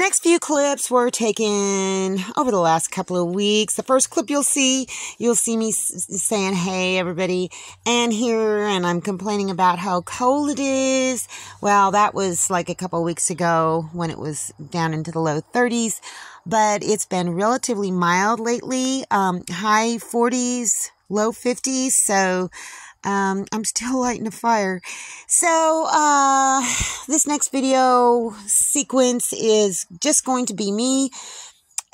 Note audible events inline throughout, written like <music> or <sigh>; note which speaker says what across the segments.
Speaker 1: next few clips were taken over the last couple of weeks. The first clip you'll see, you'll see me saying, Hey, everybody, and here, and I'm complaining about how cold it is. Well, that was like a couple of weeks ago when it was down into the low 30s, but it's been relatively mild lately, um, high 40s, low 50s. So, um, I'm still lighting a fire. So, uh, this next video sequence is just going to be me.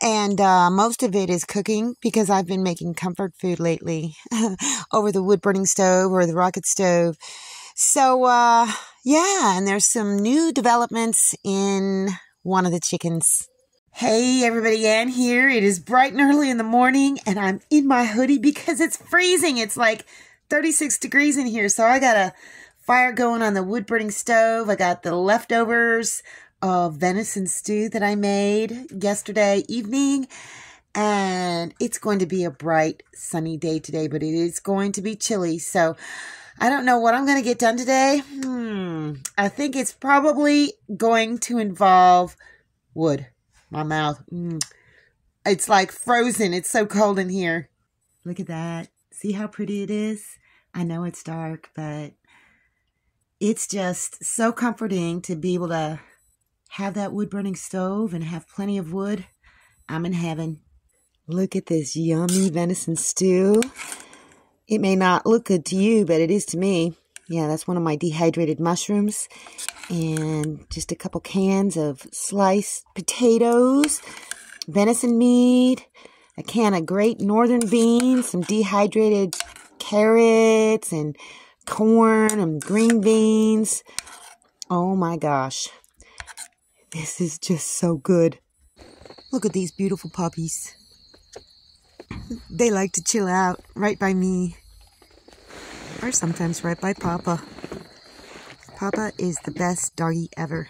Speaker 1: And uh, most of it is cooking because I've been making comfort food lately <laughs> over the wood burning stove or the rocket stove. So, uh, yeah, and there's some new developments in one of the chickens. Hey everybody, Ann here. It is bright and early in the morning and I'm in my hoodie because it's freezing. It's like 36 degrees in here. So I got a fire going on the wood burning stove. I got the leftovers of venison stew that I made yesterday evening. And it's going to be a bright, sunny day today, but it is going to be chilly. So I don't know what I'm going to get done today. Hmm. I think it's probably going to involve wood. My mouth. Mm. It's like frozen. It's so cold in here. Look at that. See how pretty it is? I know it's dark, but it's just so comforting to be able to have that wood burning stove and have plenty of wood. I'm in heaven. Look at this yummy venison stew. It may not look good to you, but it is to me. Yeah, that's one of my dehydrated mushrooms. And just a couple cans of sliced potatoes, venison meat, a can of great northern beans, some dehydrated carrots and corn and green beans. Oh my gosh. This is just so good. Look at these beautiful puppies. They like to chill out right by me. Or sometimes right by Papa. Papa is the best doggy ever.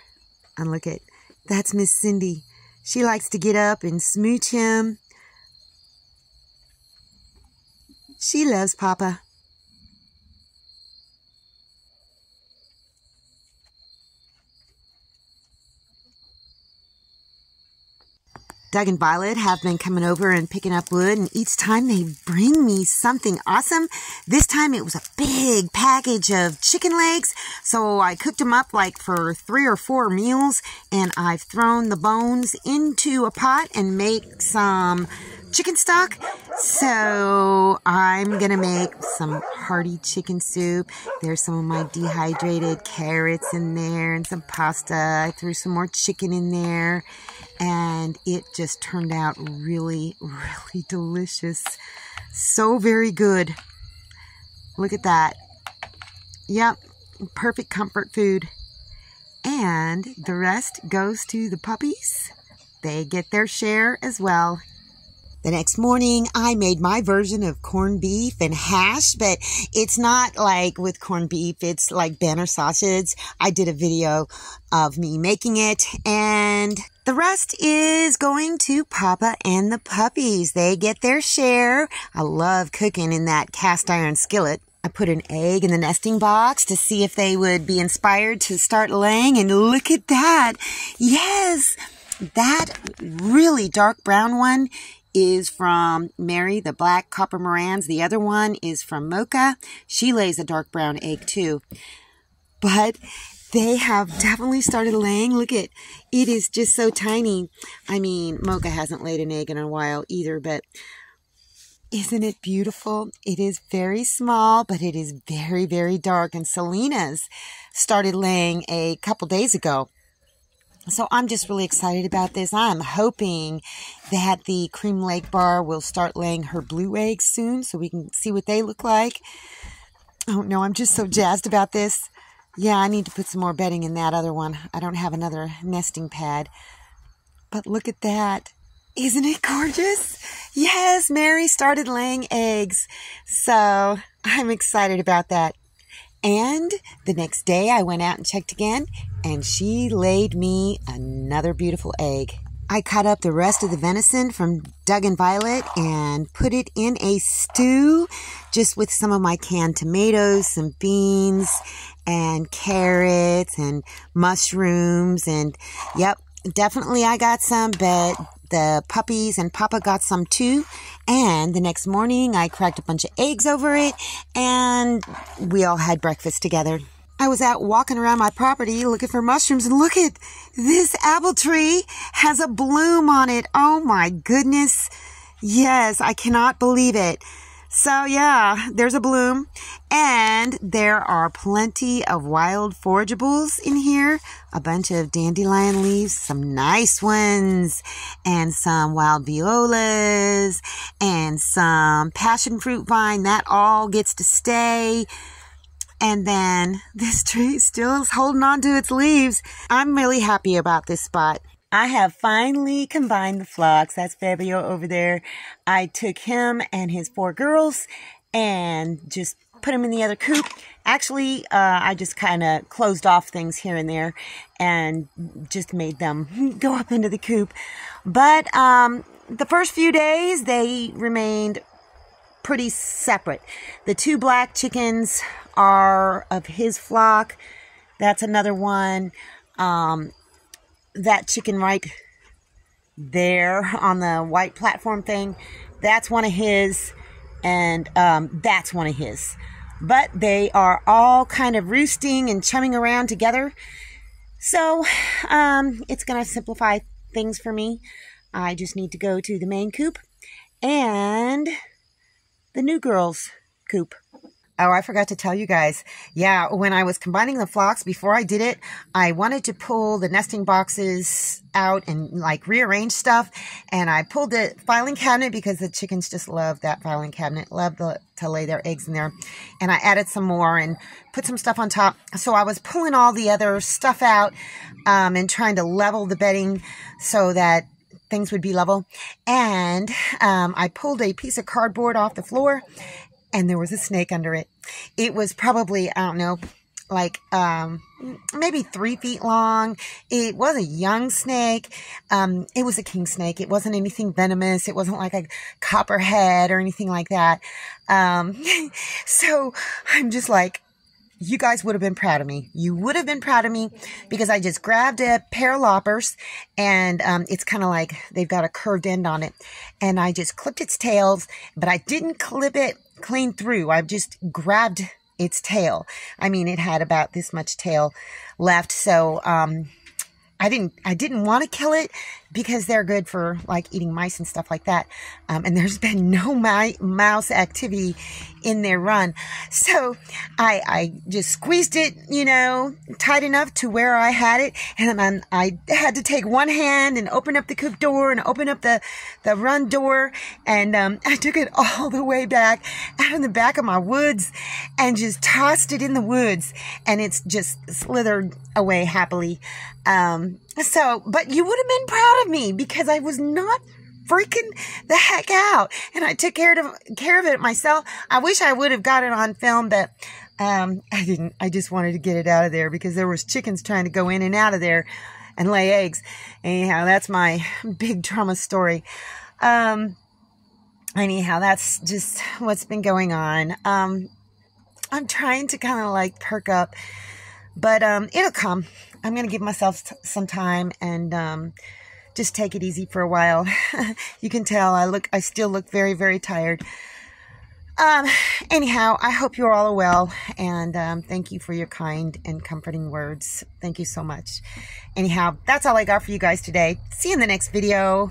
Speaker 1: And look at, that's Miss Cindy. She likes to get up and smooch him She loves Papa. Doug and Violet have been coming over and picking up wood, and each time they bring me something awesome. This time it was a big package of chicken legs, so I cooked them up like for three or four meals, and I've thrown the bones into a pot and make some chicken stock. So I'm going to make some hearty chicken soup. There's some of my dehydrated carrots in there and some pasta. I threw some more chicken in there and it just turned out really, <laughs> really delicious. So very good. Look at that. Yep, perfect comfort food. And the rest goes to the puppies. They get their share as well. The next morning, I made my version of corned beef and hash, but it's not like with corned beef. It's like banner sausage. I did a video of me making it and the rest is going to Papa and the puppies. They get their share. I love cooking in that cast iron skillet. I put an egg in the nesting box to see if they would be inspired to start laying and look at that. Yes, that really dark brown one is from Mary, the black copper Marans. The other one is from Mocha. She lays a dark brown egg too. But they have definitely started laying. Look at it, it is just so tiny. I mean, Mocha hasn't laid an egg in a while either, but isn't it beautiful? It is very small, but it is very, very dark. And Selena's started laying a couple days ago. So I'm just really excited about this. I'm hoping that the Cream Legbar will start laying her blue eggs soon so we can see what they look like. Oh no, I'm just so jazzed about this. Yeah, I need to put some more bedding in that other one. I don't have another nesting pad. But look at that. Isn't it gorgeous? Yes, Mary started laying eggs. So I'm excited about that. And the next day I went out and checked again, and she laid me another beautiful egg. I cut up the rest of the venison from Doug and Violet and put it in a stew just with some of my canned tomatoes, some beans, and carrots and mushrooms and yep, definitely I got some, but the puppies and Papa got some too. And the next morning, I cracked a bunch of eggs over it, and we all had breakfast together. I was out walking around my property looking for mushrooms, and look at this apple tree has a bloom on it. Oh my goodness. Yes, I cannot believe it. So yeah, there's a bloom and there are plenty of wild forageables in here. A bunch of dandelion leaves, some nice ones and some wild violas and some passion fruit vine. That all gets to stay. And then <laughs> this tree still is holding on to its leaves. I'm really happy about this spot. I have finally combined the flocks. That's Fabio over there. I took him and his four girls and just put them in the other coop. Actually, uh, I just kind of closed off things here and there and just made them <laughs> go up into the coop. But um, the first few days, they remained pretty separate. The two black chickens are of his flock. That's another one. Um, that chicken right there on the white platform thing, that's one of his, and um, that's one of his. But they are all kind of roosting and chumming around together. So um, it's going to simplify things for me. I just need to go to the main coop and the new girls coop. Oh, I forgot to tell you guys. Yeah, when I was combining the flocks, before I did it, I wanted to pull the nesting boxes out and like rearrange stuff. And I pulled the filing cabinet because the chickens just love that filing cabinet, love the, to lay their eggs in there. And I added some more and put some stuff on top. So I was pulling all the other stuff out um, and trying to level the bedding so that things would be level. And um, I pulled a piece of cardboard off the floor and there was a snake under it. It was probably, I don't know, like um, maybe three feet long. It was a young snake. Um, it was a king snake. It wasn't anything venomous. It wasn't like a copperhead or anything like that. Um, <laughs> so I'm just like, you guys would have been proud of me. You would have been proud of me because I just grabbed a pair of loppers and um, it's kind of like they've got a curved end on it. And I just clipped its tails, but I didn't clip it clean through. I've just grabbed its tail. I mean, it had about this much tail left. So, um, I didn't, I didn't want to kill it because they're good for like eating mice and stuff like that. Um, and there's <laughs> been no mi- mouse activity in their run. So I, I just squeezed it, you know, tight enough to where I had it. And then I had to take one hand and open up the coop door and open up the, the run door. And, um, <laughs> I took it all the way back out in the back of my woods and just tossed it in the woods. And it's just slithered away happily. Um, so, but you would have been proud of me because I was not freaking the heck out and I took care of, care of it myself. I wish I would have got it on film, but, um, I didn't. I just wanted to get it out of there because there was chickens trying to go in and out of there and lay eggs. Anyhow, that's my <laughs> big trauma story. Um, anyhow, that's just what's been going on. Um, I'm trying to kind of like perk up, but, um, it'll come. I'm going to give myself some time and um, just take it easy for a while. <laughs> you can tell I look, I still look very, very tired. Um, anyhow, I hope you're all well and um, thank you for your kind and comforting words. Thank you so much. Anyhow, that's all I got for you guys today. See you in the next video.